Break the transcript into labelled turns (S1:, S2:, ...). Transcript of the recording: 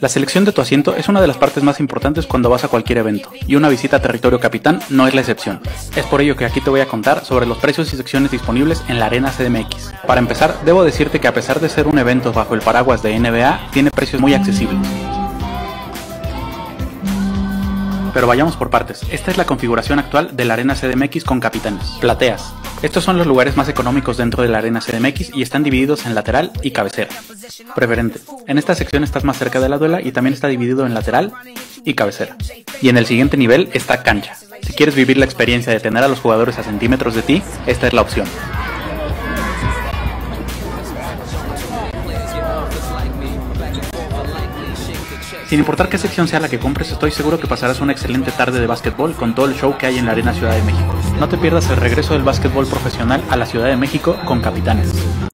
S1: La selección de tu asiento es una de las partes más importantes cuando vas a cualquier evento, y una visita a territorio capitán no es la excepción. Es por ello que aquí te voy a contar sobre los precios y secciones disponibles en la Arena CDMX. Para empezar, debo decirte que a pesar de ser un evento bajo el paraguas de NBA, tiene precios muy accesibles. Pero vayamos por partes. Esta es la configuración actual de la Arena CDMX con capitanes. Plateas. Estos son los lugares más económicos dentro de la Arena CDMX y están divididos en lateral y cabecera. Preferente. En esta sección estás más cerca de la duela y también está dividido en lateral y cabecera. Y en el siguiente nivel está cancha. Si quieres vivir la experiencia de tener a los jugadores a centímetros de ti, esta es la opción. Sin importar qué sección sea la que compres, estoy seguro que pasarás una excelente tarde de básquetbol con todo el show que hay en la Arena Ciudad de México. No te pierdas el regreso del básquetbol profesional a la Ciudad de México con Capitanes.